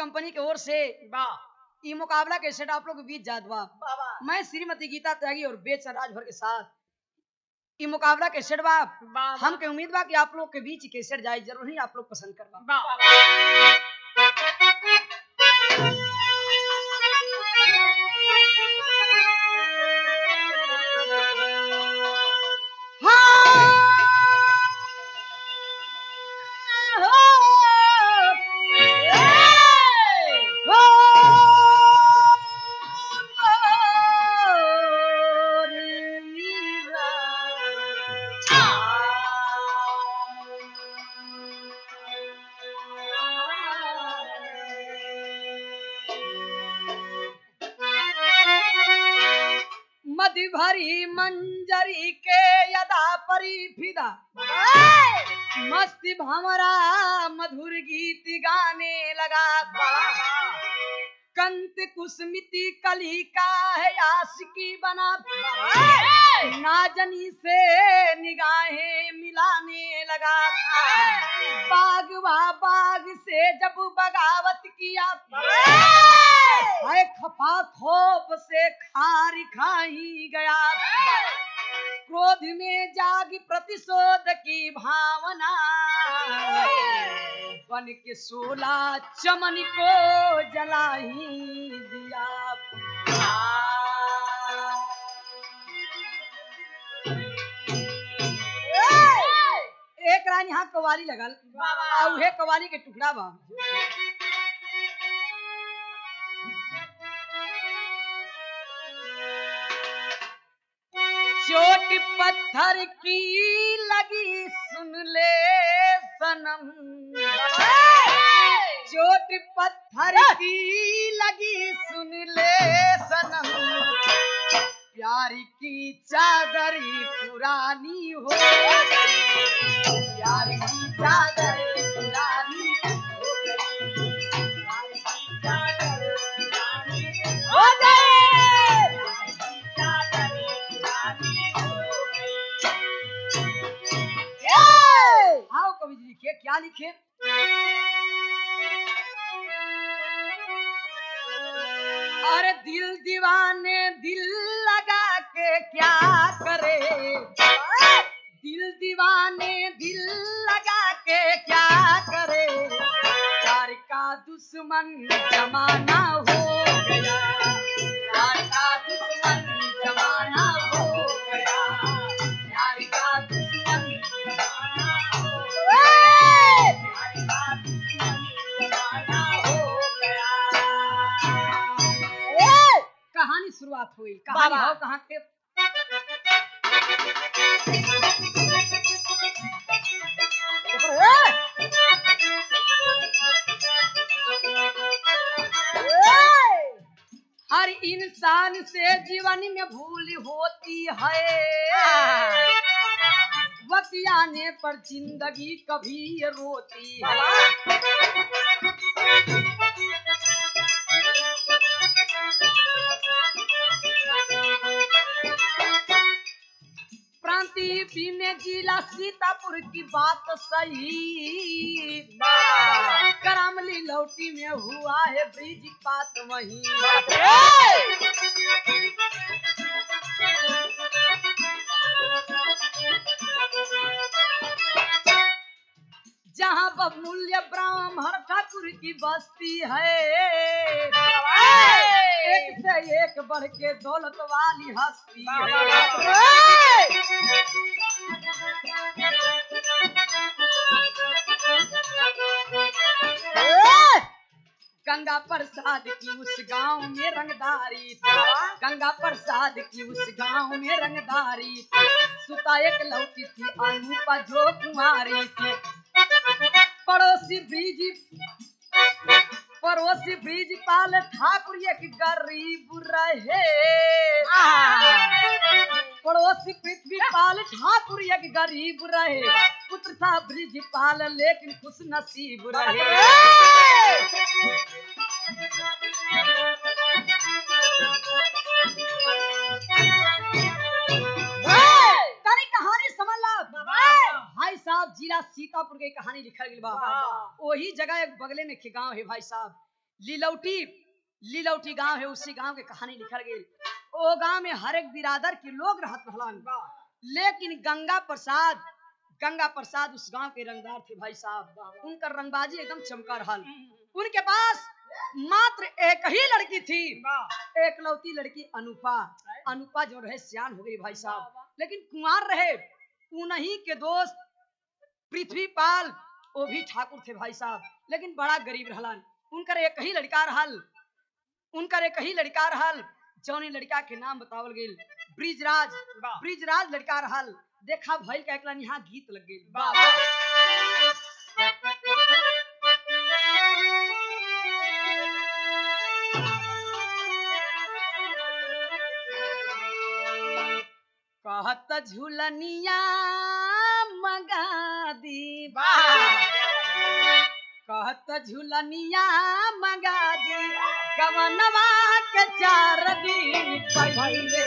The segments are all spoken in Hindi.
कंपनी की ओर से ये मुकाबला कैसे आप लोग के बीच जादवा मैं श्रीमती गीता त्यागी और बेच राजभर के साथ ये मुकाबला कैसेट बाप हम के उम्मीद बा कि आप लोग के बीच कैसेट जाए ज़रूर ही आप लोग पसंद करबा गाने कंत कुसमिति कली का है आशिकी बना। नाजनी से निगाहें मिलाने लगा। बाग वा बाग से जब बगावत किया। खपा खोप से खारी खाई गया। क्रोध में जागी प्रतिशोध की भावना। बन के सोला चमन को जला ही दिया एक रानी यहाँ कवाली लगल उहे कवाली के टुकड़ा बा। चोट पत्थर की लगी सुन ले सनम। चोट पत्थर की लगी सुन ले सनम। प्यार की चादरी पुरानी हो गई। प्यार की चादर पुरानी हो गई। प्यार की चादर कवि जी लिखे क्या लिखे अरे दिल दीवाने दिल लगा के क्या करे? दिल दीवाने दिल लगा के क्या करे? प्यार का दुश्मन जमाना हो दुश्मन जमाना हो गया। का दुश्मन जमाना शुरुआत हुई। कहानी बाबा। हो कहाँ के हर इंसान से जीवन में भूल होती है। वक्त आने पर ज़िंदगी कभी रोती है। पीने जिला सीतापुर की बात सही करामली लौटी में हुआ है ब्रिज पात वही जहाँ बमूल्य ब्राह्मण ठाकुर की बस्ती है। एक से एक बढ़ के दौलत वाली हस्ती गंगा प्रसाद की उस गाँव में रंगदारी गंगा प्रसाद की उस गाँव में रंगदारी सुता एक लौटी थी अनुपा जो कुमारी थी। पड़ोसी ब्रिज पड़ोसी ब्रिज पाल ठाकुर एक गरीब रहे। पड़ोसी पृथ्वी पाल ठाकुर एक गरीब रहे। पुत्र था ब्रिज पाल लेकिन खुश नसीब रहे। भाई साहब जिला सीतापुर के कहानी लिखल गइल बा। वही। जगह एक बगले में के गाँव है भाई साहब। लीलौटी लीलौटी गाँव है उसी गाँव के कहानी लिखल गई ओ गाँव में हर एक बिरादर के लोग रहत रहलन। लेकिन गंगा प्रसाद गंगा प्रसाद उस गाँव के रंगदार थे भाई साहब। उनका रंगबाजी एकदम चमका रहल उनके पास मात्र एक ही लड़की थी। एक लौती लड़की अनुपा। अनुपा जो रहे सियान हो गई भाई साहब। लेकिन कुंवार रहे उन्हीं के दोस्त पृथ्वीपाल वो भी ठाकुर थे भाई साहब। लेकिन बड़ा गरीब रहलन उनकर एक ही लड़का रहल उनकर एक ही लड़का रहल जौनी लड़का के नाम बतावल गेल। ब्रिजराज। ब्रिजराज लड़का रहल देखा भइल का एकला यहाँ गीत लग गेल कहत झुलनिया मगा दी कहत! झुलनिया मगा दी, गवनवा के चार दिन पहिले।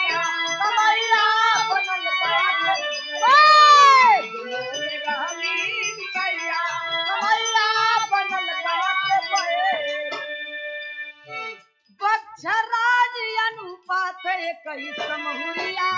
कई समहुरिया।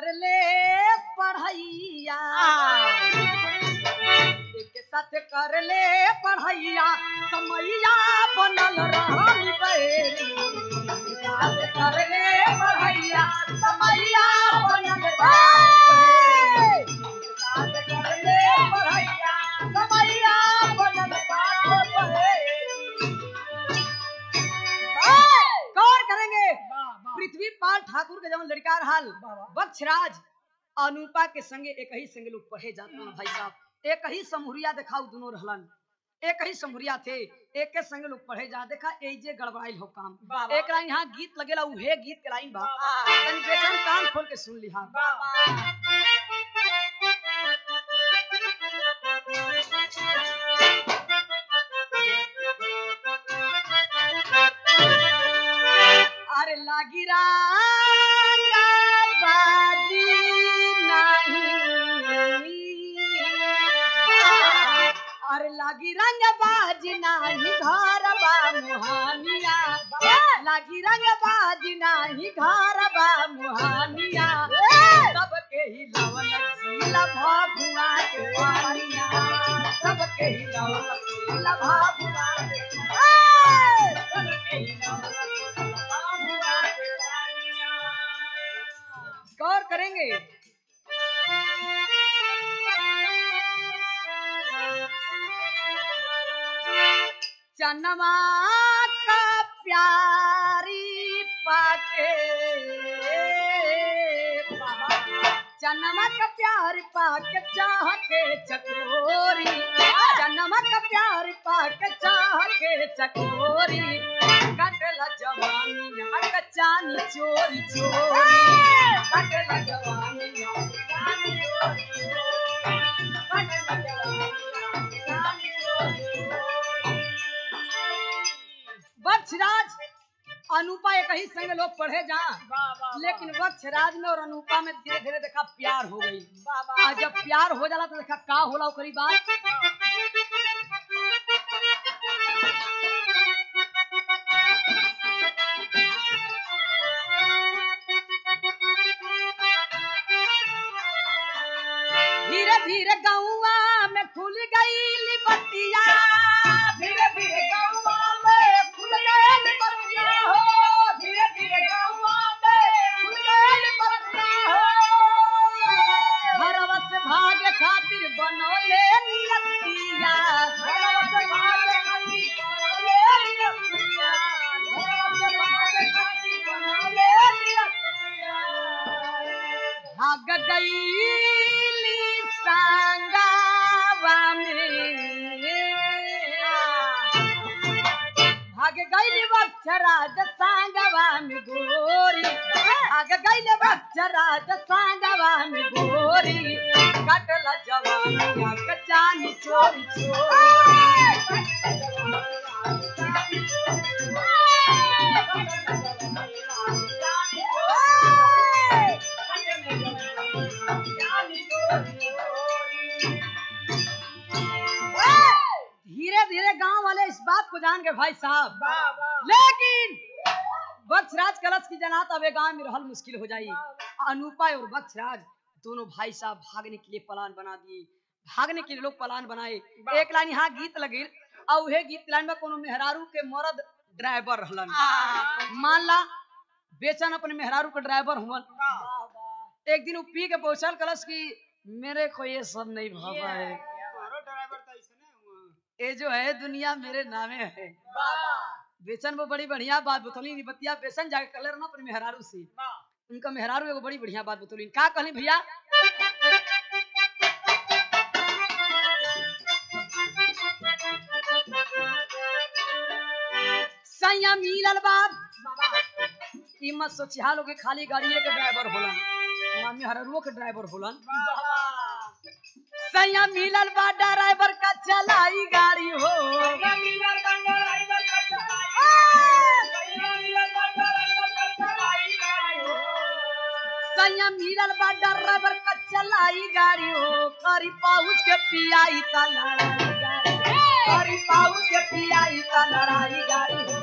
कर ले पढ़ैया। एक साथ कर ले पढ़ैया। समैया के संगे एक ही संगे लोग पढ़े जाते हैं भाई साहब। एक ही समहुरिया देखाऊ दोनों रहलन। एक ही समहुरिया थे एक के संगे लोग पढ़े जा देखा एजे गड़बड़ाइल हो काम। एक लाइन यहाँ गीत लगेला उहे गीत के लाइन बा। तनी बेचैन कान खोल के सुन लिहा अरे लागी नाही घर बा मुहानिया लागी रंग बाजी नाही घर बा मुहानिया सबके ही लवन सीला भागुआ के पानिया सबके ही लवन ही लवन के गौर करेंगे। चनवा का प्यारी पाके जन्म का प्यार पाक चाह के चकोरी जन्म का प्यार पाक चाह के चकोरी कटला जवानिया कचानी चोरी चोरी। कटला जवानिया कचानी चोरी चोरी। वक्षराज अनुपा एक ही संग लोग पढ़े जा। लेकिन वक्षराज में और अनुपा में धीरे धीरे देखा प्यार हो गई। और जब प्यार हो जाला तो देखा का होला ओकरी बात। धीरे धीरे गौवा गईली वक्षराज सांगवा में गोरी। भाग गईली वक्षराज सांगवा में गोरी। कटल जवानिया कचानी बात को जान गए भाई साहब। लेकिन वक्षराज कलश की जनात अब गाँव में रहल मुश्किल हो जाई। अनुपा और वक्षराज दोनों भाई साहब भागने के लिए प्लान बना दिए। भागने के लिए लोग प्लान बनाए। एक लाइन यहाँ गीत लगे और उहे गीत लाइन में कोनो मेहरारू के मर्द ड्राइवर रहलन। मान ला बेचन अपने मेहरारू के ड्राइवर हुवन एक दिन वो पी के पहुंचल कलश की मेरे को ये सब नहीं भावा है। ये जो है दुनिया मेरे नामे है। बेचन वो बड़ी बढ़िया बात बतौली नी बतिया बेचन जाके कलर ना अपने मेहरारू से। उनका मेहरारू एगो बड़ी बढ़िया बात बतौली। का कहली भैया? सैया मिलल बाप ई मत लोग खाली गाड़िए के ड्राइवर होलन। मामी हररुओ के ड्राइवर होलन। सैया मिलल बा ड्राइवर का चलाई गाड़ी हो। सैया मिलल बा ड्राइवर का चलाई गाड़ी हो। करी पाउच के पियाई ता लड़ाई गाड़ी करी पाउच के पियाई ता लड़ाई गाड़ी हो।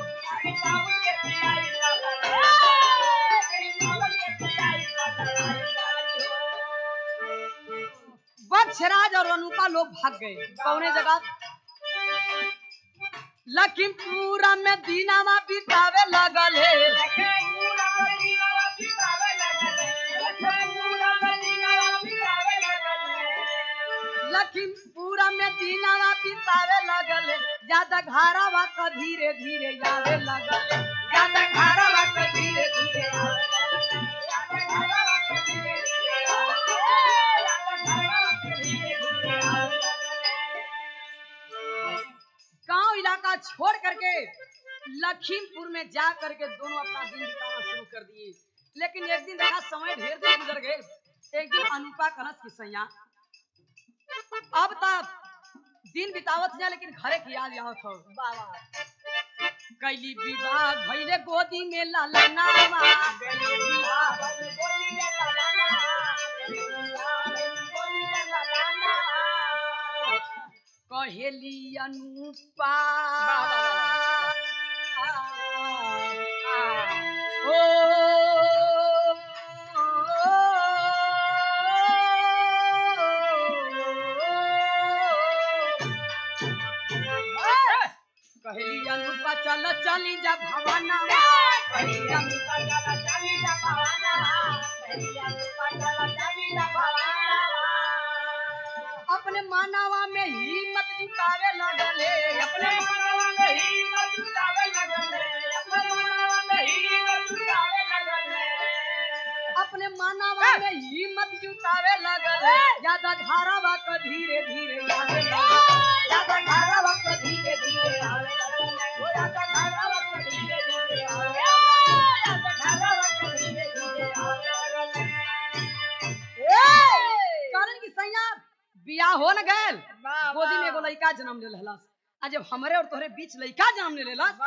वक्षराज और अनुपा लोग भाग गए। कौने जगह? लखीमपुरा में दीनामा बितावे लगल है। लखीमपुरा में दीनामा बितावे लगल है। ज़्यादा घारावा का धीरे धीरे आवे लगल ज़्यादा घारावा का धीरे धीरे आवे इलाका छोड़ करके लखीमपुर में जा करके दोनों अपना दिन बिताना शुरू कर दिए। लेकिन एक दिन देखा समय ढेर दिन गुजर गए। एक दिन अनुपा कलश की सैया। अब तक दिन बितावत जा लेकिन घरे की याद आवत हो। नामा कैली विवाह भइले गोदी में लाला नामा कहेली अनुपा। ओ। कहेली अनुपा, चल, चली जा भवाना। कहेली अनुपा, चल, चली जा भवाना। कहेली अनुपा, चल, चली जा भवाना। अपने मानवा में हिम्मत जुटावे लगले। अपने मानवा में हिम्मत जुटावे लगले। अपने मानवा में हिम्मत जुटावे लगले। अपने मानवा में हिम्मत जुटावे लगल। ज़्यादा धारावा का धीरे धीरे आवे ज़्यादा धारावा का धीरे धीरे आवे हो न गयल गोदी में एगो लड़का जन्म ले लेलस आ जब हमरे और तोहरे बीच लड़का जन्म ले लेलस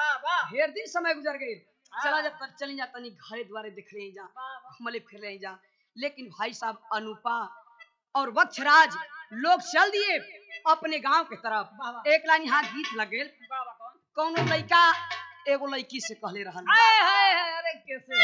ढेर दिन समय गुजर गई चला जब तक चली जा तनी घरे द्वारे दिख रही जा हमले फिर रही जा। लेकिन भाई साहब अनुपा और वक्षराज लोग चल दिए अपने गाँव के तरफ़। एक लाइन यहाँ गीत लग कौनो? लड़का एगो लड़की से कहले रहल। अरे कैसे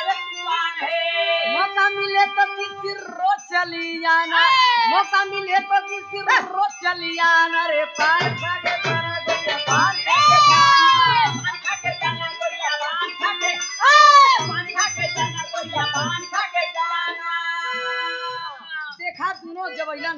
मौका मिले तो किसी रोज चली आना मौका मिले तो किसी रोज चली आना रे गोरिया, जाना। देखा दोनों जबैलन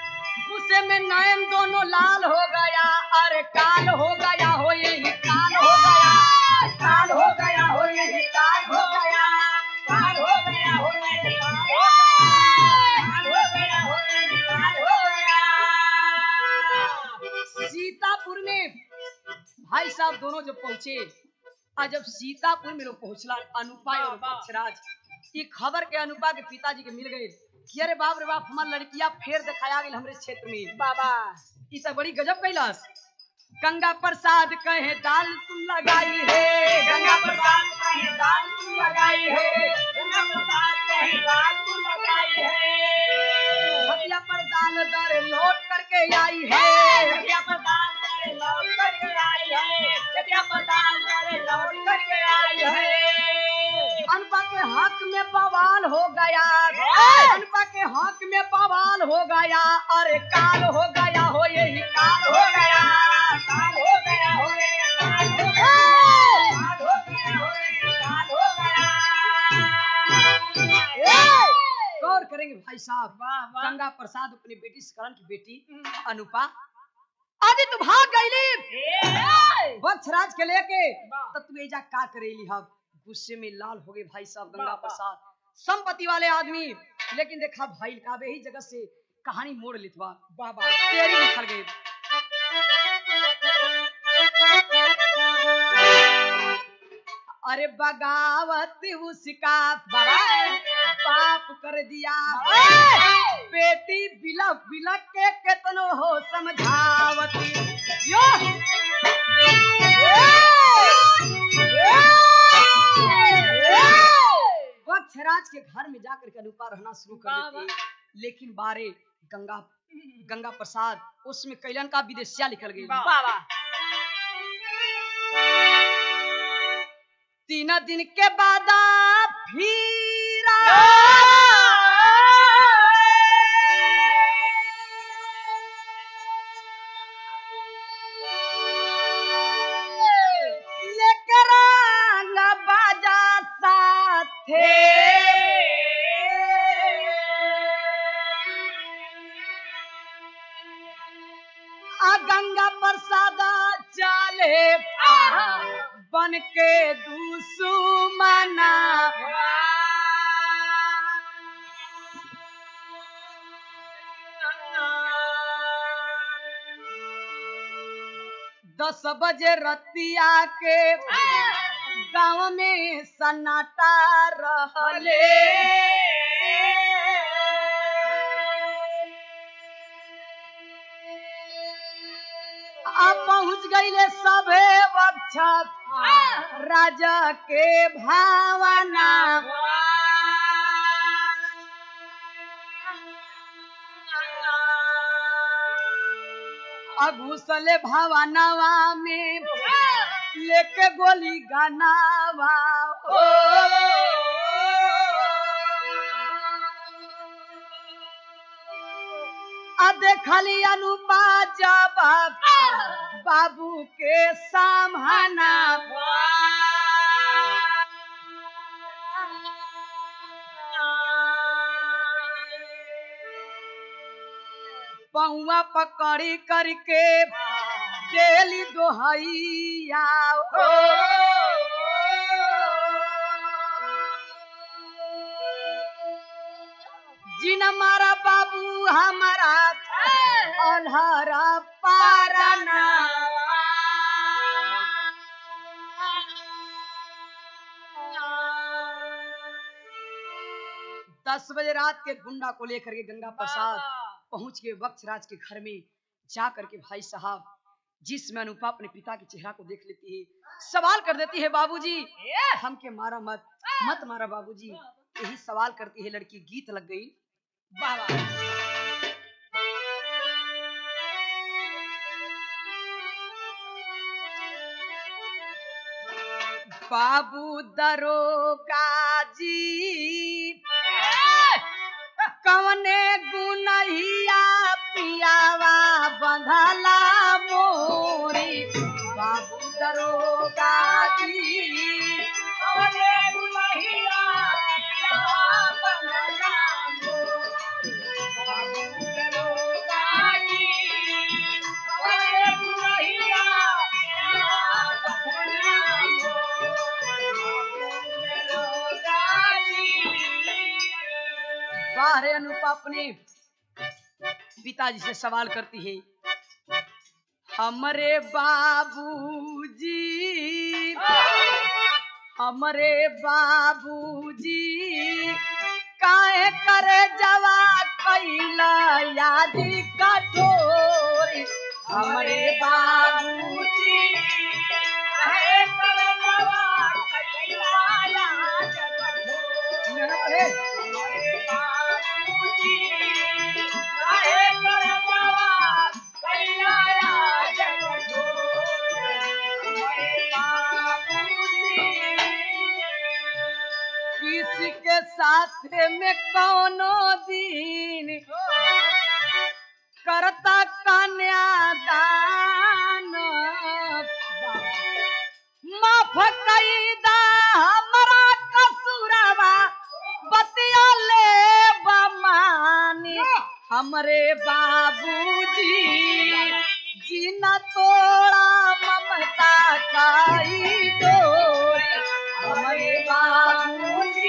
गुस्से में नयन दोनों लाल हो गया। अरे काल हो गया हो यही काल हो गया। काल हो गया हो यही काल हो गया। काल हो गया हो यही काल हो गया। हो यही काल हो गया। सीतापुर में भाई साहब दोनों जब पहुँचे और जब सीतापुर में लोग पहुंचला अनुपा और बक्षराज ये खबर के अनुपा के पिताजी के मिल गए। कि अरे बाप रे बाप हमार लड़किया फेर दिखाया गई हमरे क्षेत्र में। बाबा। सब बड़ी गजब कैलाश। गंगा प्रसाद कहे दाल तुम लगाई है। गंगा प्रसाद कहे दाल तुम लगाई है। गंगा प्रसाद कहे दाल तुम लगाई है। हटिया पर दाल दर लौट करके आई है। हटिया पर दाल दर लौट करके आई है। हटिया पर दाल दर लौट करके आई है। अनपा के हक में बवाल हो गया। अनपा के हक में बवाल हो गया। अरे काल हो गया हो यही काल हो गया। काल हो हो हो हो हो हो गौर करेंगे भाई साहब। गंगा प्रसाद अपनी बेटी सकरण की बेटी अनुपा। आदि तू भाग गईली वत्सराज के लेके वाह। तो तू एजा का करेली हम गुस्से में लाल हो गए भाई साहब गंगा। प्रसाद संपत्ति वाले आदमी लेकिन देखा भाई काबे ही जगह से कहानी मोड़ लिखवा बाबा तेरी लिखल गई अरे बगावत उसका बाबा पाप कर दिया बेटी बिलक बिलक के केतनो हो समझावती यो! यो! यो वत्सराज के घर में जाकर के अनुपा रहना शुरू कर। देती लेकिन बारे गंगा गंगा प्रसाद उसमें कैलन का विदेशिया निकल गई। बाबा। तीन दिन के बाद फिर। बन के दुसुमना दस बजे रतिया के गाँव में सन्नाटा रहले। पहुँच गईले सभे वक्त छप राजा के भावना। अघुसले भावनावा में लेके गोली गनावा। ओ देखली अनुपा जब बाबू के सामना पौआ पकड़ी करके जेली दोहैया। जिन मारा बाबू हमारा अल्हरा पारना। दस बजे रात के गुंडा को लेकर के गंगा प्रसाद पहुँच के वक्त राज के घर में जा करके भाई साहब जिसमें अनुपा अपने पिता के चेहरा को देख लेती है सवाल कर देती है बाबूजी। हम के मारा मत मत मारा बाबूजी। यही सवाल करती है लड़की गीत लग गई। बाबा। बाबू दरोगा जी कवने गुनहिया पियावा बंधला मोरी। बाबू दरोगा जी कवने गुनहिया पियावा बंधला बाहर अनुपा अपने पिताजी से सवाल करती है, हमरे बाबूजी हमरे बाबूजी, काहे करे जवा कैला यादी कठोरी? हमरे बाबूजी, काहे करे जवा कैला यादी कठोरी? के साथ में कौनो दिन करता कन्यादान माफ़ कैदा हमरा कसूरवा, बतिया ले बमानी हमरे बाबूजी, जीना तोड़ा ममता काई डोरी हमरे बाबूजी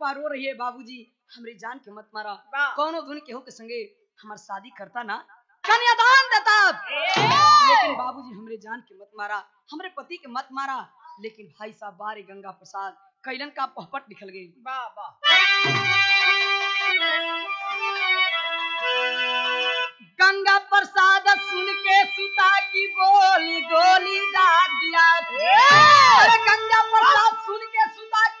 अनुपा रो रही है बाबूजी। हमरे जान के मत मारा। कौनो धुन केहू के संगे हमार शादी करता ना कन्यादान देता लेकिन बाबूजी हमरे जान के मत मारा। हमरे पति के मत मारा। लेकिन भाई साहब बारे गंगा प्रसाद कैलन का पहपट निकल गई। गंगा प्रसाद सुन के सुता की बोली गोली दाग दिया। गंगा प्रसाद सुन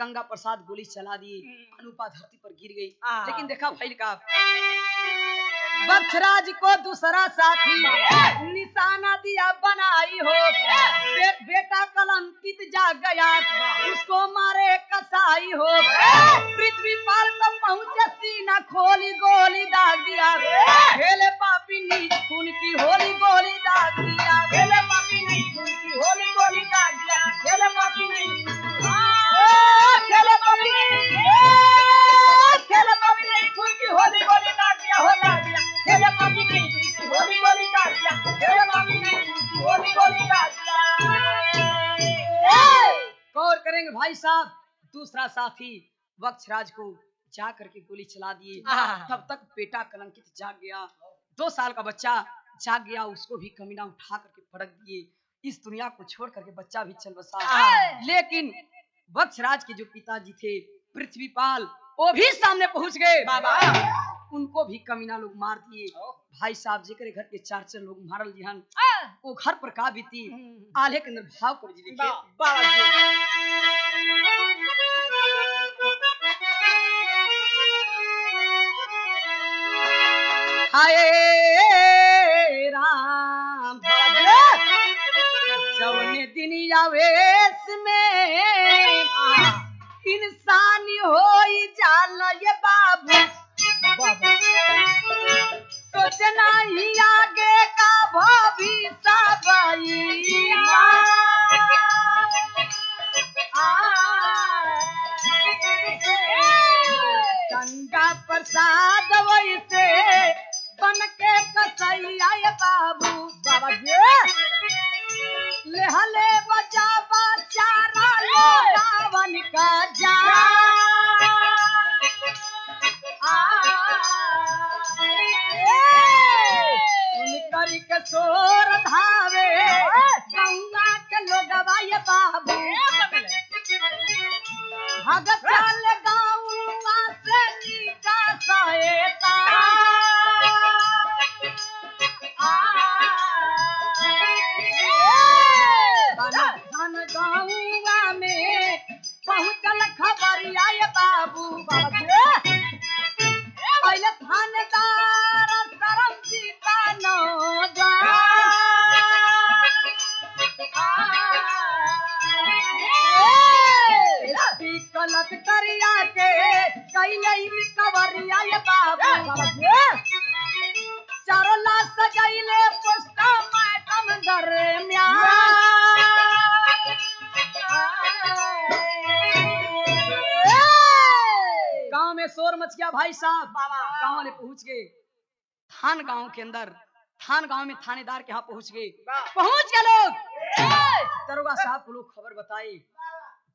गंगा प्रसाद गोली चला दी हम्म। अनुपा धरती पर गिर गई। हाँ। लेकिन देखा भाई का बक्षराज को दूसरा साथी निशाना दिया बनाई हो। बे, बेटा कलंकित जा गया उसको मारे कसाई हो। पृथ्वी पाल तब पहुँचे सीना खोली गोली दाग दिया। खेले पापी नी खून की होली गोली दाग दिया। खेले पापी नी खून की होली गोली दाग दिया। खेले पापी नी भाई साहब दूसरा साथी वक्षराज को जा करके गोली चला दिए। तब तक बेटा कलंकित जाग गया। दो साल का बच्चा जाग गया उसको भी कमीना उठा करके फड़क दिए। इस दुनिया को छोड़ करके बच्चा भी चल बसा। लेकिन वक्षराज के जो पिताजी थे पृथ्वीपाल वो भी सामने पहुँच गए। बाबा। उनको भी कमीना लोग मार दिए। भाई साहब जेकरे घर के चार चार लोग मारल जिहन। वो घर पर का बीती? आले के अंदर भाव कर जी जी। हाय राम जवने दिन आवेश में इंसानी हो जाल ये बाबू। सोचना ही आगे का भविष्य गंगा प्रसाद वैसे बन के कसैया ये बाबू। बाबा जी। बजा बचारा के अंदर थान गाँव में थानेदार के यहाँ पहुँच गए। पहुँच गए लोग। दरोगा साहब को लोग खबर बताए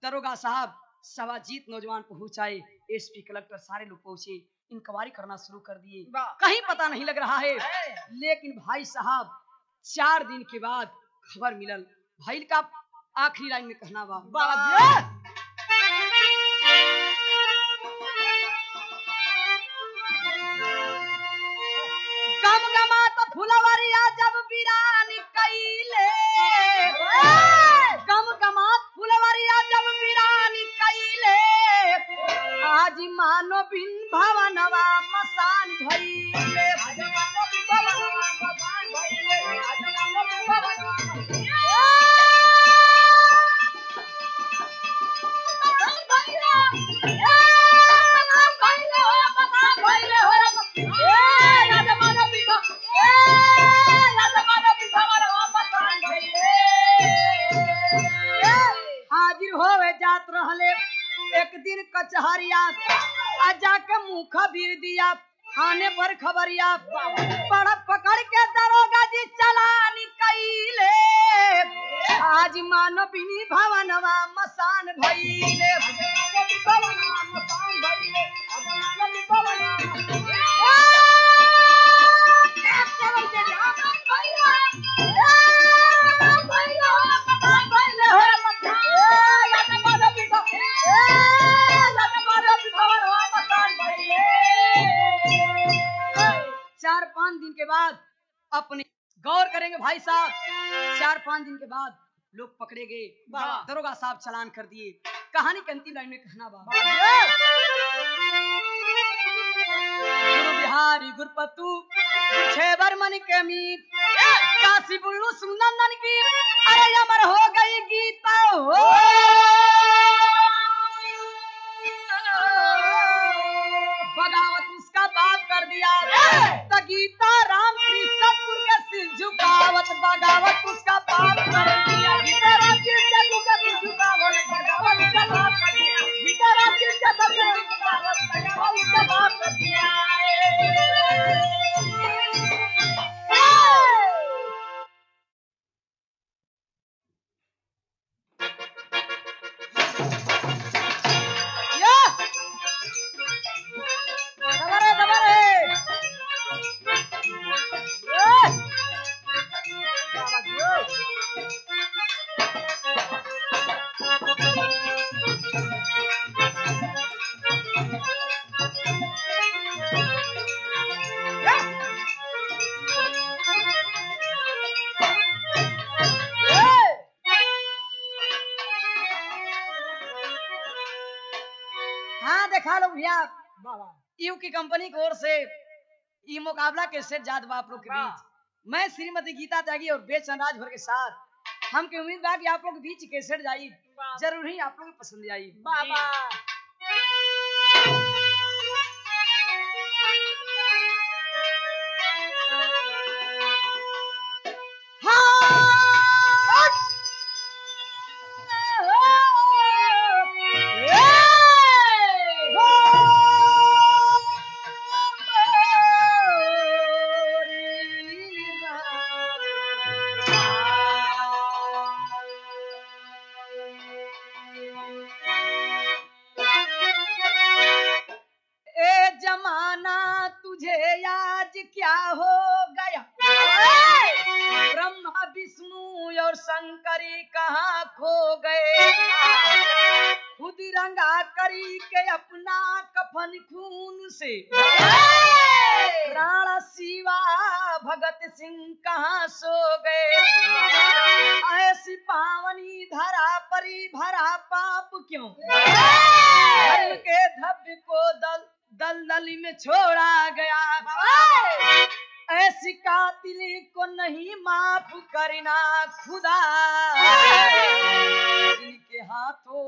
दरोगा साहब सवाजीत नौजवान पहुँच आए एसपी कलेक्टर सारे लोग पहुँचे। इंक्वायरी करना शुरू कर दिए। कहीं पता नहीं लग रहा है। लेकिन भाई साहब चार दिन के बाद खबर मिलल। भाई का आखिरी लाइन में कहना बा मानो बिन भवनवा मसान भइले हाजिर चलान कर दिए। कहानी के अंतिम लाइन में कहना बा गुरु बिहारी, गुरपतु छेबर मन के मीत काशी बुल्लू, सुनंदन की। अरे अमर हो गई गीता हो। बगावत उसका बाप कर दिया। गीता राम कृष्णपुर के सिर झुकावत बगावत उसका बाप कर दिया। गीता राम कृष्णपुर के सिर कंपनी की ओर से ये मुकाबला के सेठ जात बाप लोग के बीच। मैं श्रीमती गीता त्यागी और बेचन राजभर के साथ हम की उम्मीद बा कि आप लोग बीच के सेठ जाई ज़रूर ही आप लोग पसंद आई। बाबा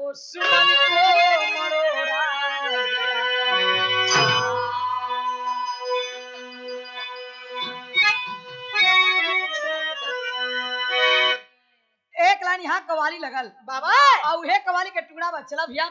दुश्मन को एक लाइन यहाँ कवाली लगल। बाबा। और उहे कवाली के टुकड़ा बचला भैया।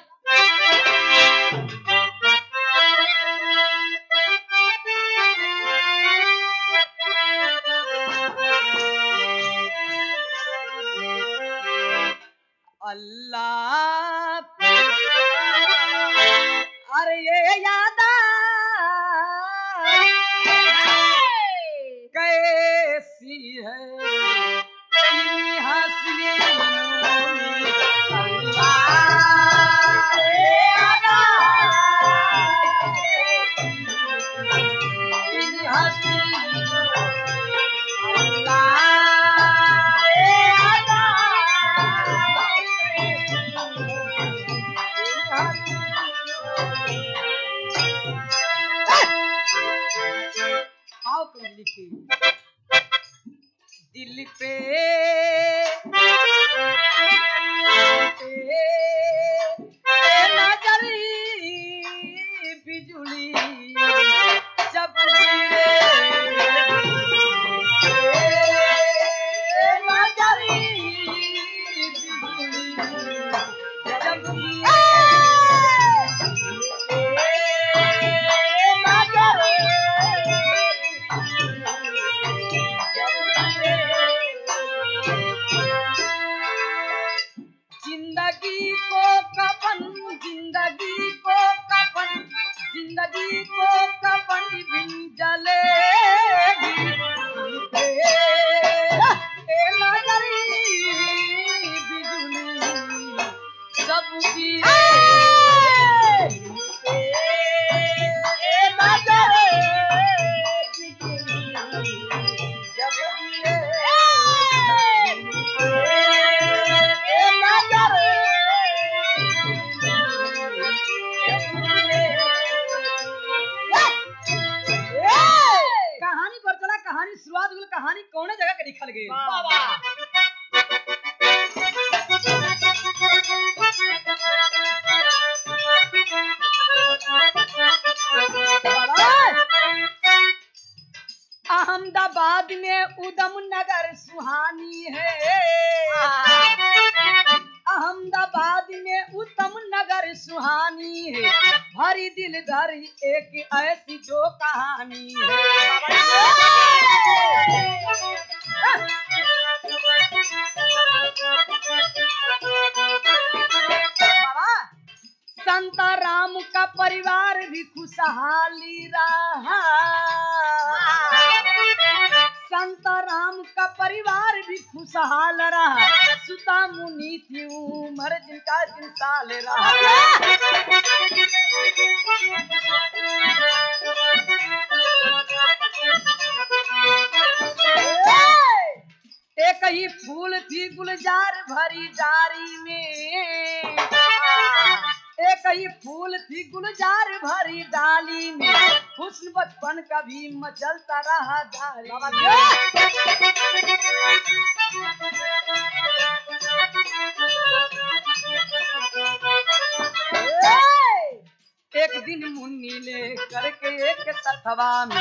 मुन्नी ले करके एक सथवा में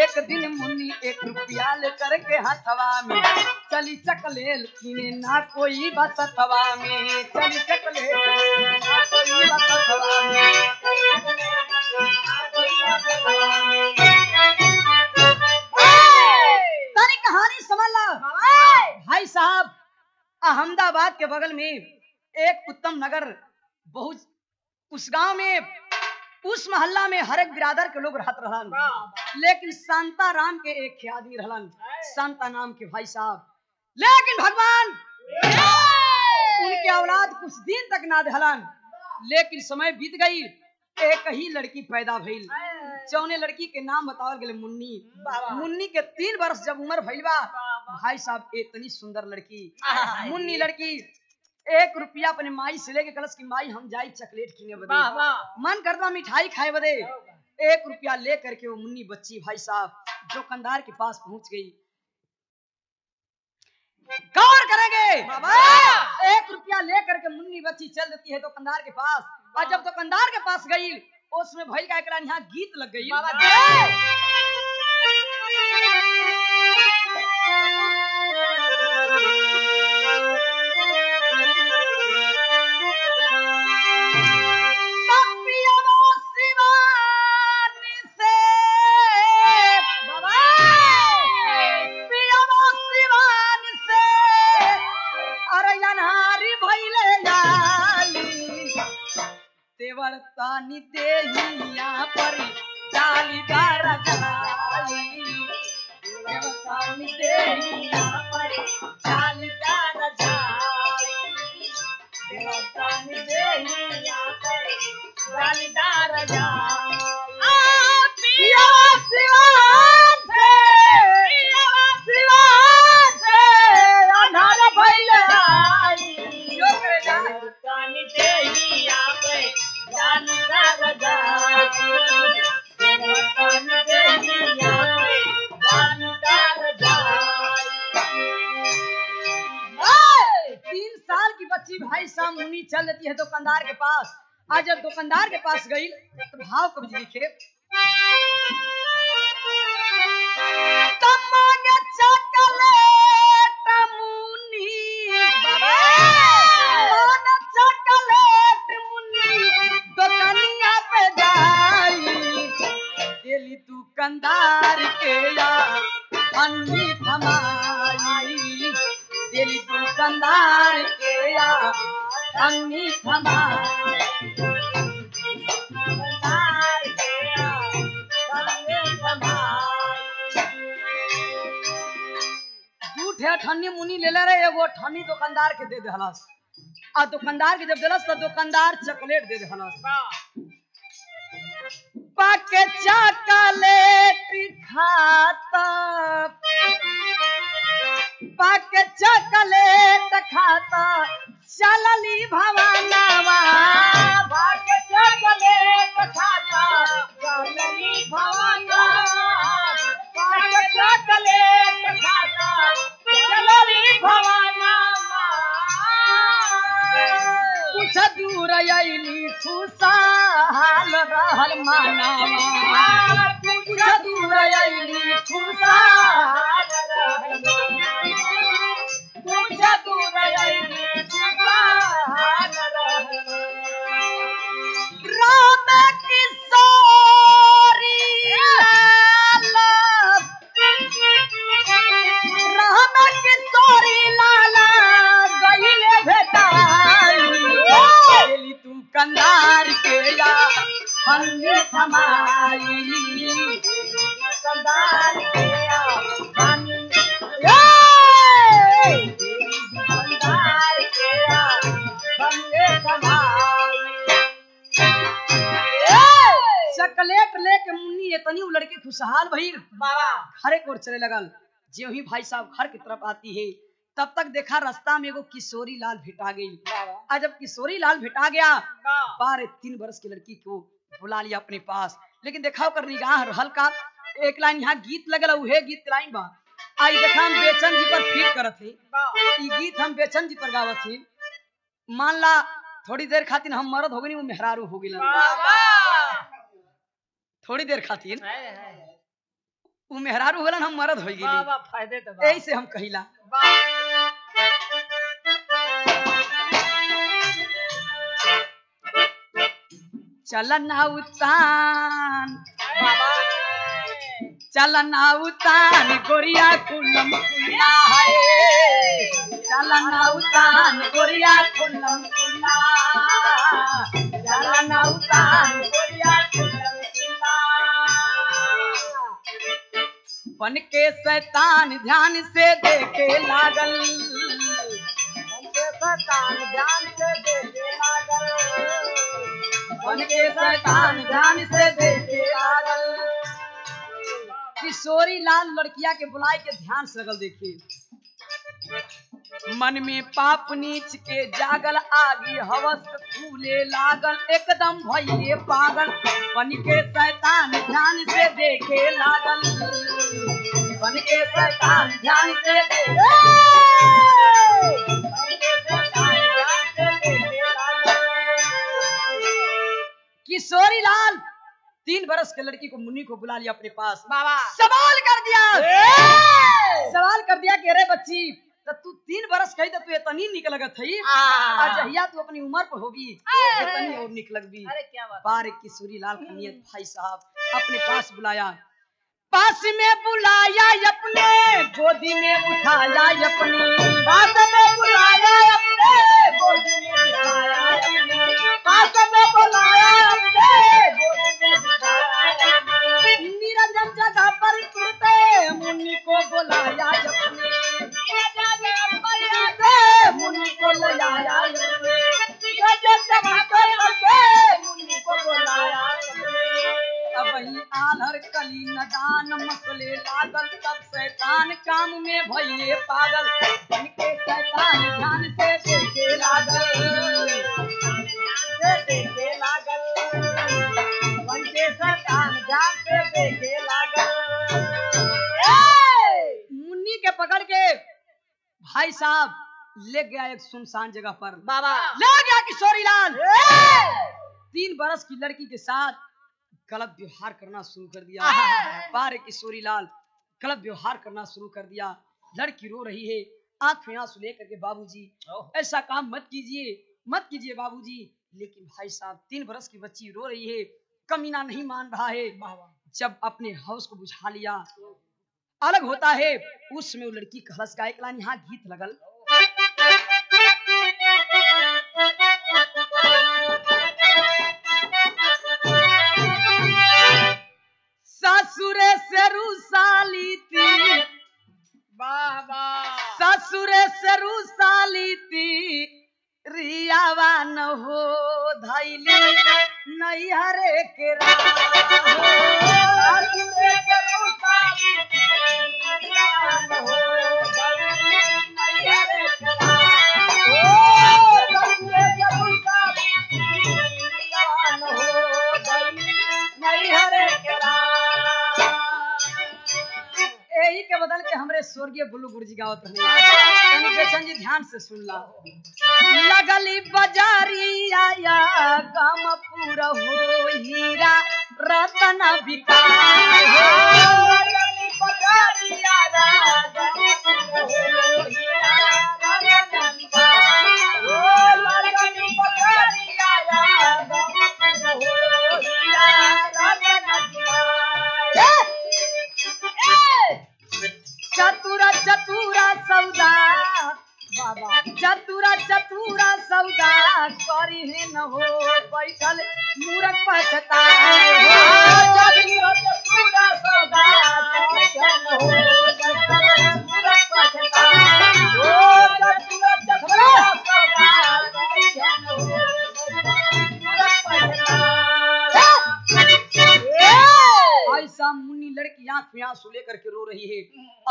एक दिन मुन्नी एक रुपया ले करके हथवा में। चली चकलेल किने ना कोई बसथवा में। चली चकलेल ना कोई बसथवा में। तारी कहानी समझ ला। भाई साहब अहमदाबाद के बगल में एक उत्तम नगर बहुत उस गाँव में उस मोहल्ला में हर एक बिरादर के लोग रहत रहन लेकिन शांता राम के एक आदमी रहलन। शांता नाम के भाई साहब। लेकिन भगवान उनके औलाद कुछ दिन तक ना दहलन लेकिन समय बीत गई एक ही लड़की पैदा भइल। चौने लड़की के नाम बतावल गेले मुन्नी। मुन्नी के तीन वर्ष जब उम्र भइल बा भाई साहब इतनी सुंदर लड़की। मुन्नी लड़की एक रुपया अपने माई से लेके कलश की माई हम जाई चॉकलेट किने बदे। मन करता मिठाई खाए बदे। एक रुपया ले करके वो मुन्नी बच्ची भाई साहब दुकानदार के पास पहुँच गई। गौर करेंगे। एक रुपया ले करके मुन्नी बच्ची चल देती है दुकानदार के पास। और जब दुकानदार के पास गई उसमें भाई का एक यहाँ गीत लग गई। तेवर तानी पर डाली डारा डाली तेवर तानी पर डाली डारा डाली तेवर तानी पर डाली डारा डाली पास गई तो भाव कब लिखे दुकानदार के जब दिलस तो दुकानदार चॉकलेट दे देहलस पाके चॉकलेट खाता। पाके चॉकलेट खाता। चलली भवानवा रहल मानवा दूर अइली कमाई संदारिया संदारिया इतनी वो लड़के खुशहाल भई। बाबा। एक को चले लगल। जो ही भाई साहब घर की तरफ़ आती है तब तक देखा रास्ता में एगो किशोरी लाल भेटा गई। आज जब किशोरी लाल भेटा गया हाँ। बारह तीन बरस की लड़की को बुला लिया अपने पास। लेकिन देखा ओकर निगाह रहल का एक लाइन यहाँ गीत लगल उहे गीत लाइन बा। आई देखा हम बेचन जी पर फीट करत थे गीत हम बेचन जी पर गावत थी मान ला थोड़ी देर खातिर हम मरद हो गई वो मेहरारू हो गई थोड़ी देर खातिर वो मेहरारू होलन हम मरद हो गई ऐसे हम कहिला। चलना उतान चलना उतान गोरिया कुलम कुल्ला है। चलना उतान गोरिया कुलम कुल्ला चलना उतान गोरिया कुलम कुल्ला बन के शैतान ध्यान से देखे लागल। किशोरी लाल लड़किया के बुलाए के ध्यान से लगल देखिए। मन में पाप नीच के जागल, आगी हवस फूले लागल। एकदम भइले पागल, बन के शैतान ध्यान से देखे लागल। बन के शैतान ध्यान से देखे किशोरी लाल। तीन बरस के लड़की को मुन्नी को बुला लिया अपने पास। बाबा। सवाल कर दिया। सवाल कर दिया कि अरे बच्ची तो तू तीन बरस कही तो तू इतनी निकल गई थी और जहिया तू अपनी उम्र पर होगी इतनी और निकल गई अरे क्या बात। बार किशोरी लाल खनियत भाई साहब अपने पास बुलाया। पास में बुलाया अपने, गोदी में उठाया अपनी। पास में बुलाया अपने, गोदी में उठाया अपनी। बुलाया अपने, गोदी में उठाया निरंजन जगह पर तुरते को बुलाया अपने। मुन्नी को बुलाया को बुलाया वही आलर कली नदान मसले लागल तब शैतान काम में भइले पागल। बन के शैतान ध्यान से देखे लागल। से देखे लागल। बन के शैतान ध्यान से देखे लागल। मुन्नी के पकड़ के भाई साहब ले गया एक सुनसान जगह पर। बाबा। ले गया किशोरी लाल तीन बरस की लड़की के साथ गलत व्यवहार करना शुरू कर दिया। बार किशोरी लाल गलत व्यवहार करना शुरू कर दिया। लड़की रो रही है आँख में आँसू लेकर के बाबूजी। ऐसा काम मत कीजिए मत कीजिए बाबूजी। लेकिन भाई साहब तीन बरस की बच्ची रो रही है कमीना नहीं मान रहा है। जब अपने हौस को बुझा लिया अलग होता है उसमें वो लड़की का हंस का लाइन यहाँ गीत लगल। स्वर्गीय बुल्लू गुरुजी गावत रहे बेचन जी ध्यान से सुन ला लगली बाजारी आया गम पूरा हो हीरा रतन बिकाय हो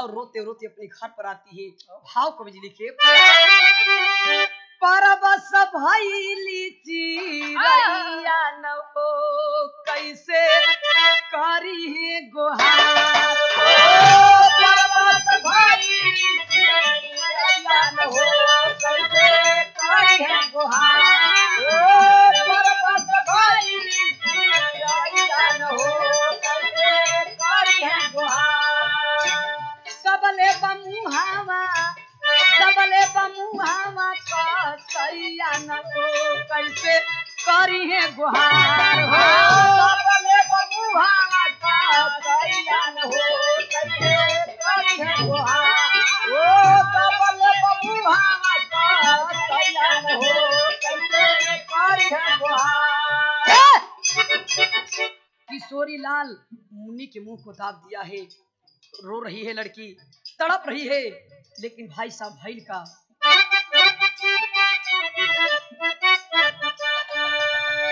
और रोते रोते अपने घर पर आती है। भाव कवि जी लिखे परबस हो है ओ परबस भैली चिरैया न हो कैसे करी है गुहार ओ सबले बमुहावा का सैया न को कैसे करी है गुहार हो? सबले बमुहावा का सैया न हो कैसे करी है गुहार? ओ सबले बमुहावा का सैया न हो कैसे करी है गुहार? किशोरी लाल मुन्नी के मुँह को दाब दिया है। रो रही है लड़की, तड़प रही है। लेकिन भाई साहब भाई का।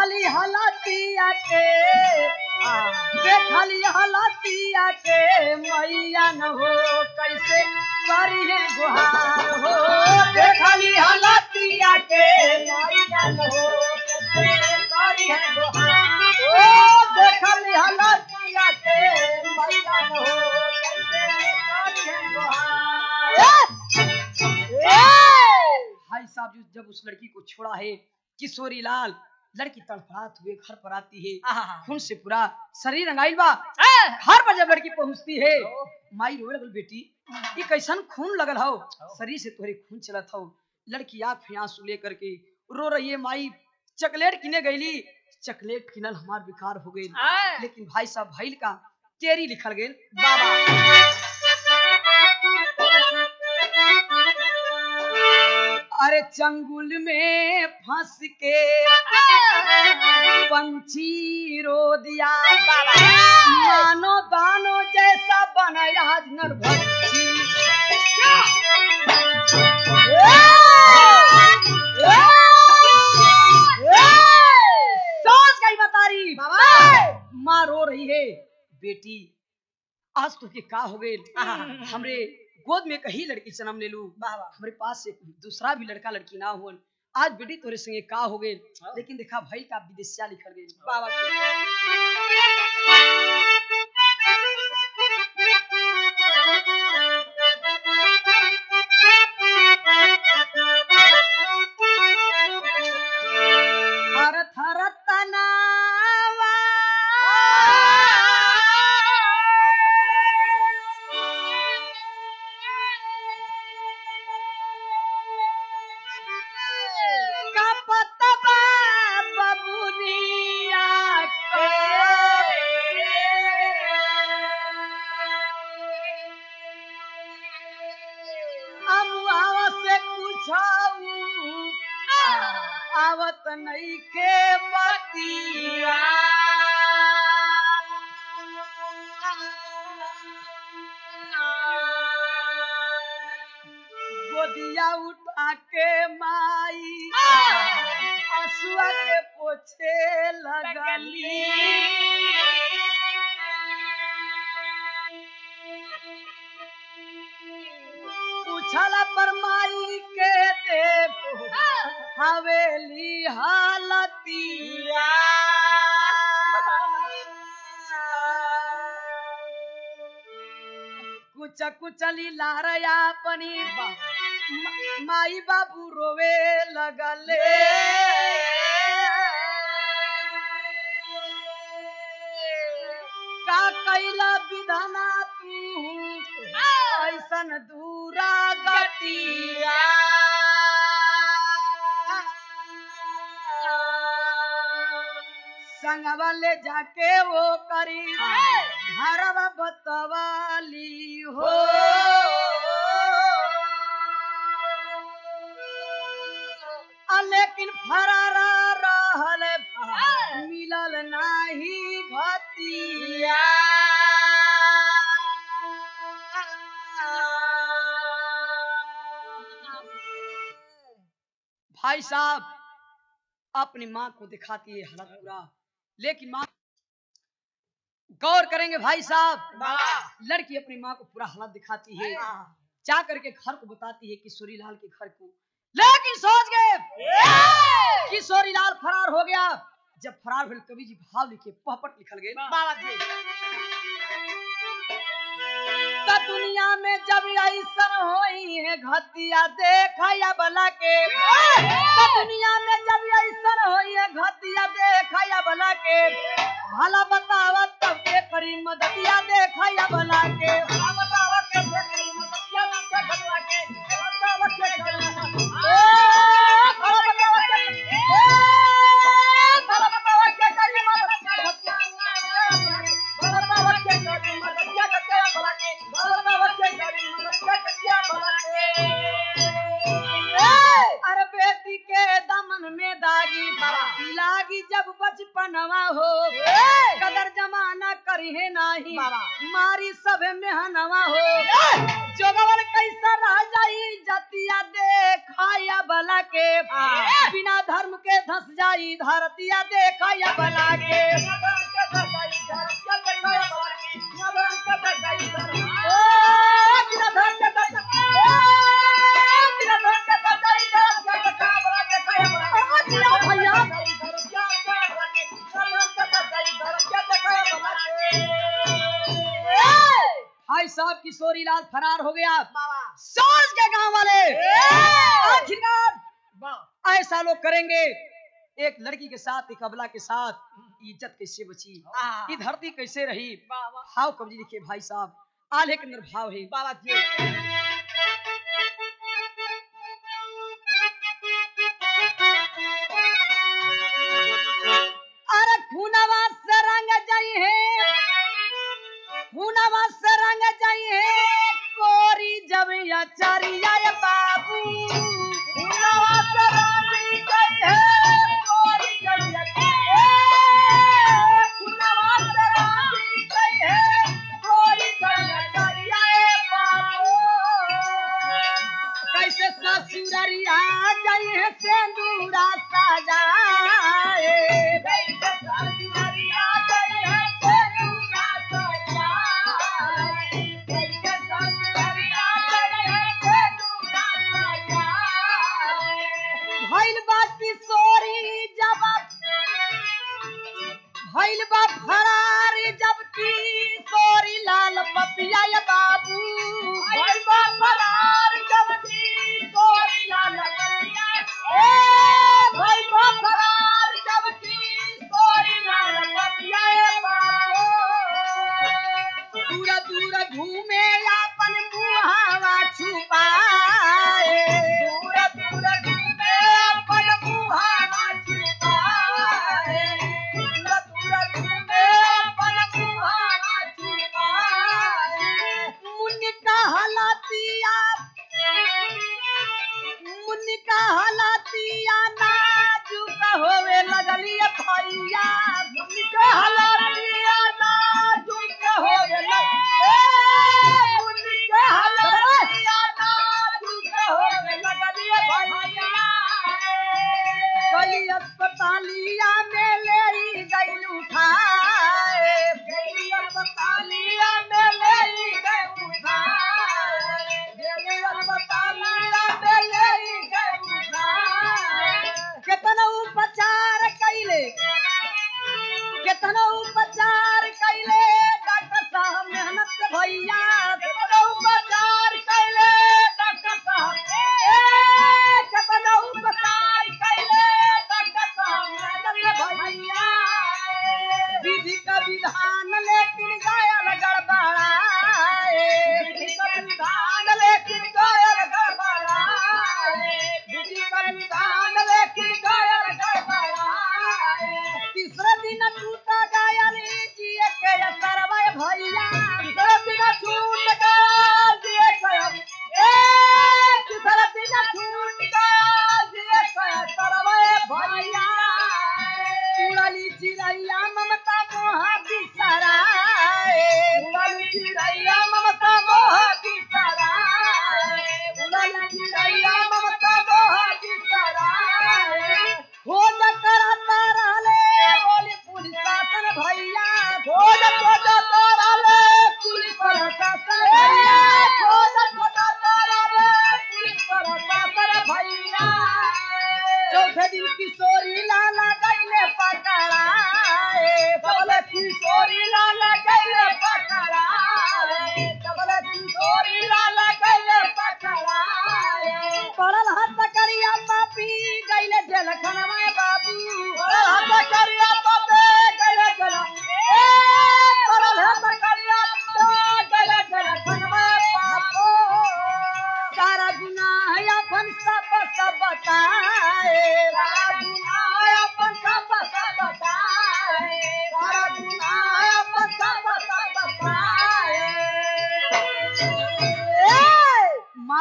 देखली हलतिया के देखली हलतिया के मैया न हो कैसे करी है गुहार हो। देखली हलतिया के मैया न हो कैसे करी गुहार ओ देखली हलतिया के मैया न हो कैसे करी है गुहार। भाई साहब जब उस लड़की को छोड़ा है किशोरी लाल लड़की तड़फड़ात हुए घर पर आती है। खून से पूरा शरीर रंगाइल बा। घर पर जब लड़की पहुँचती है माई रोए लगल बेटी। ये कैसन खून लगल हो। शरीर से तोहरे खून चलत हो। लड़की आँख आँसू लेकर के रो रही है माई चॉकलेट किने गईली? चॉकलेट किनल हमार बेकार हो गई लेकिन भाई साहब भैल का तेरी लिखल गेल बाबा। अरे चंगुल में फंस के पंछी रो दिया मानो दानो जैसा बनाया आज नरभक्षी सोच गई माँ रो रही है। बेटी आज तुझे का हो गए हमरे गोद में कही लड़की जन्म ले लू। बाबा हमारे पास से दूसरा भी लड़का लड़की ना हो आज बेटी तोरे संगे का हो गए लेकिन देखा भाई का विदेशिया लिखल गए बाबा आवत नहीं कुचली लारया पनी माई बाबू रोवे लगले। का कैला विधाना तू ऐसन दूरा गतिया संगवा ले जाके वो करी। घरवा बतवाली हो। लेकिन फरारा रहल मिलल नाही घतिया। भाई साहब, अपनी माँ को दिखाती है हालत पूरा लेकिन माँ गौर करेंगे भाई साहब लड़की अपनी माँ को पूरा हालत दिखाती है। जा करके घर को बताती है किशोरी लाल के घर को। लेकिन सोच गए किशोरी लाल फरार हो गया। जब फरार हुए कवि जी भाव लिखे पहपट निकल गए। बाबा जी त दुनिया में जब ऐसन होई है घतिया देखा बला के? दुनिया में जब ऐसन होई है घतिया देखा बला के? भला बतावा तब के? करी मदतिया देखा भला के? करी के भला के? करी जमाना करी है नाही। मारी। सब मेहनवा हो। जोगवर कैसा रह जाई जतिया देखाया बला के। बिना धर्म के धस जाई धरतिया देखाया बला के। बिना धर्म के साहब किशोरी लाल फरार हो गया। सोच के गाँव वाले। आखिरकार ऐसा लोग करेंगे एक लड़की के साथ एक अबला के साथ इज़्ज़त कैसे बची? ये धरती कैसे रही? भाव कब्जी लिखे भाई साहब? आले के अंदर भाव है। बाबा जी। जब अचरिया ये बाबू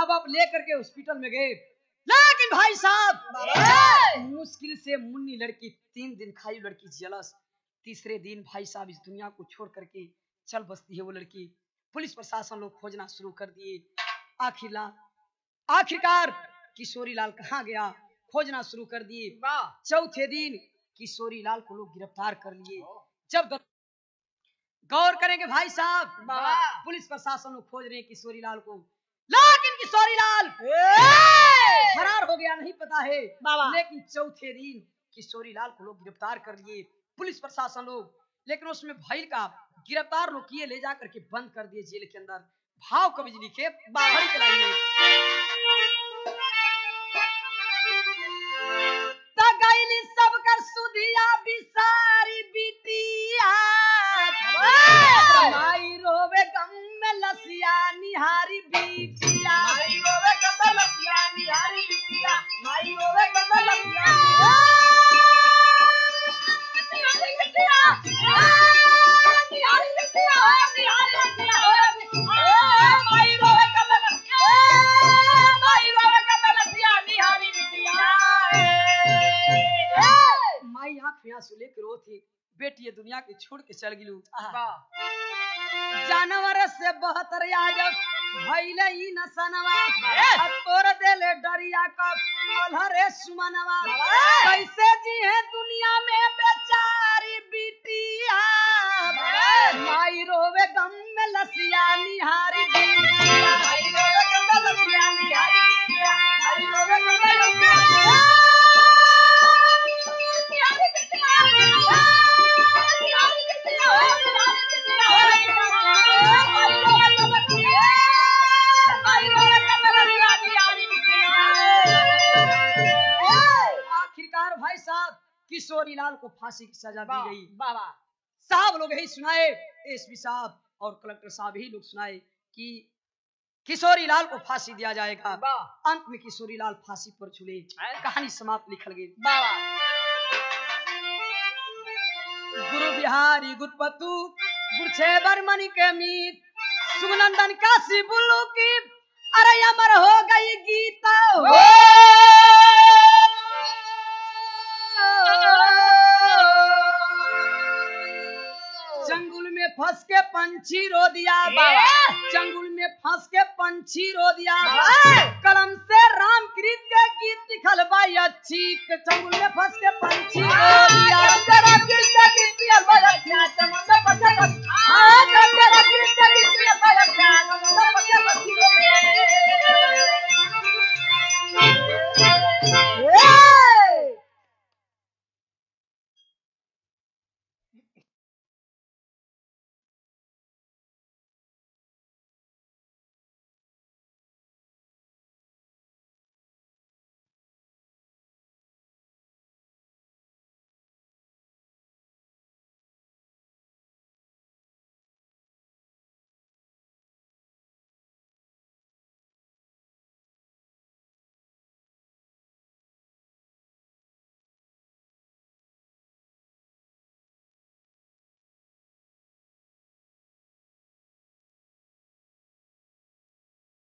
बाप लेकर के हॉस्पिटल में गए। लेकिन भाई साहब मुश्किल से मुन्नी लड़की तीन दिन खाई लड़की जलस तीसरे दिन भाई साहब इस दुनिया को छोड़ करके चल बसती है वो लड़की। पुलिस प्रशासन लोग खोजना शुरू कर दिए। आखिरकार आखिरकार किशोरी लाल कहाँ गया? खोजना शुरू कर दिए। चौथे दिन किशोरी लाल को लोग गिरफ़्तार कर लिए। जब गौर करेंगे भाई साहब। पुलिस प्रशासन लोग खोज रहे किशोरी लाल को। लेकिन किशोरी लाल। फरार हो गया नहीं पता है। बाबा। लेकिन चौथे दिन किशोरी लाल को लोग गिरफ़्तार कर लिए। पुलिस प्रशासन लोग। लेकिन उसमें भैल का गिरफ़्तार लोग किए ले जा करके बंद कर दिए जेल के अंदर। भाव कवि लिखे बाहर के छोड़ के चल गिलू। जानवर से बेहतर आजब भइले ई नसनवा तोर देले डरिया का अलहरे सुमनवा कैसे जी है दुनिया में बेचारी बिटिया माई रोवे गम में लसिया निहारी। किशोरी लाल को फांसी की सजा दी गई। बाबा साहब लोग यही सुनाए एसपी साहब और कलेक्टर साहब ही लोग सुनाए कि किशोरी लाल को फांसी दिया जाएगा। अंत में किशोरी लाल फांसी पर झूले। कहानी समाप्त लिखल गई। बाबा गुरु बिहारी गुरपतु गुरछे बरमणि के मीत सुगनंदन काशी बुल्लू की अरे अमर हो गई गीता। हो फंस के पंछी रो दिया बाबा। जंगल में फंस के पंछी रो दिया कलम से राम कृत के गीत लिखल बाई अच्छी। जंगल में फंस के पंछी रो दिया। राम कृत के गीत लिखल बाई अच्छी चंगुल तो में फंस के तो राम कृत के गीत अच्छी। तो में फंस के पंछी रो दिया